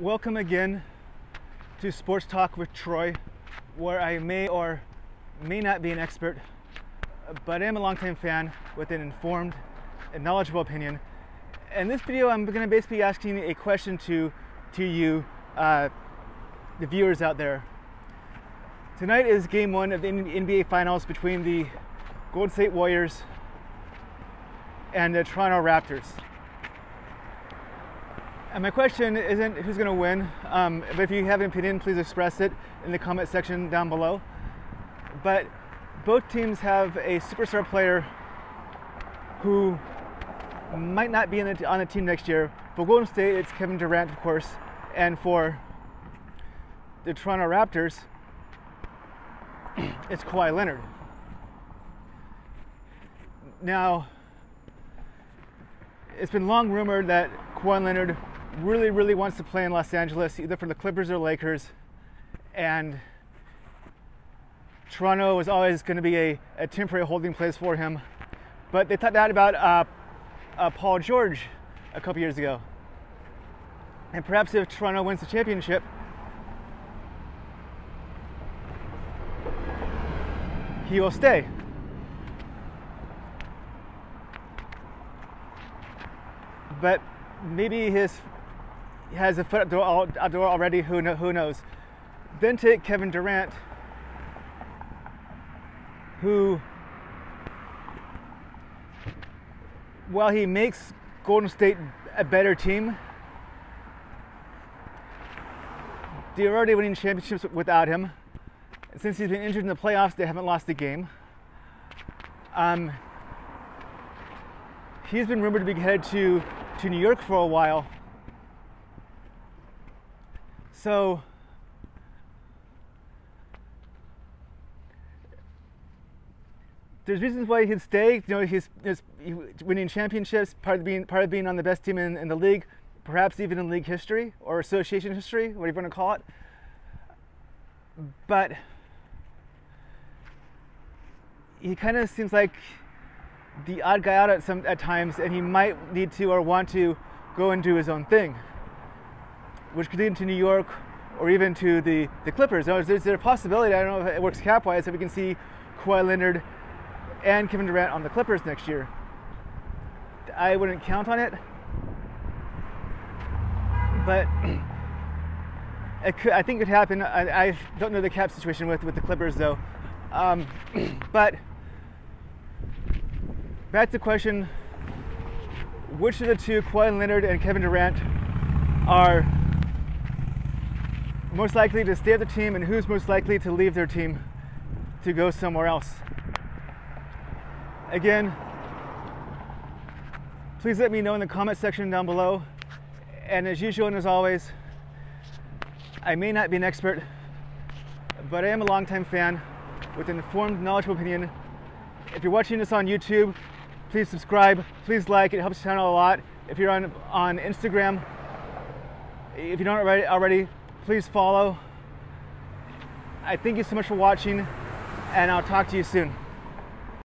Welcome again to Sports Talk with Troy, where I may or may not be an expert, but I am a longtime fan with an informed and knowledgeable opinion. In this video, I'm going to basically asking a question to to you, uh, the viewers out there. Tonight is Game One of the NBA Finals between the Golden State Warriors and the Toronto Raptors. And my question isn't who's going to win, um, but if you have an opinion, please express it in the comment section down below. But both teams have a superstar player who might not be the, on the team next year. For Golden State, it's Kevin Durant, of course, and for the Toronto Raptors, it's Kawhi Leonard. Now, it's been long rumored that Kawhi Leonard really, really wants to play in Los Angeles, either for the Clippers or Lakers. And Toronto was always going to be a, a, temporary holding place for him. But they thought that about uh, uh, Paul George a couple years ago. And perhaps if Toronto wins the championship, he will stay. But maybe his has a foot out out door already. Who, know, who knows? Then take Kevin Durant, who, while he makes Golden State a better team, they're already winning championships without him. Since he's been injured in the playoffs, they haven't lost a game. Um, he's been rumored to be headed to, to New York for a while. So, there's reasons why he'd stay. You know, he's, he's winning championships, part of being part of being on the best team in, in the league, perhaps even in league history or association history, whatever you want to call it. But he kind of seems like the odd guy out at some at times, and he might need to or want to go and do his own thing which could lead to New York or even to the, the Clippers. Now, is there a possibility, I don't know if it works cap wise, that we can see Kawhi Leonard and Kevin Durant on the Clippers next year? I wouldn't count on it. But it could, I think it could happen. I, I, don't know the cap situation with, with the Clippers though. Um, but back to the question which of the two, Kawhi Leonard and Kevin Durant, are most likely to stay at the team and who's most likely to leave their team to go somewhere else. Again, please let me know in the comment section down below. And as usual and as always, I may not be an expert, but I am a longtime fan with an informed, knowledgeable opinion. If you're watching this on YouTube, please subscribe, please like, it helps the channel a lot. If you're on, on Instagram, if you don't already, already please follow. I thank you so much for watching, and I'll talk to you soon.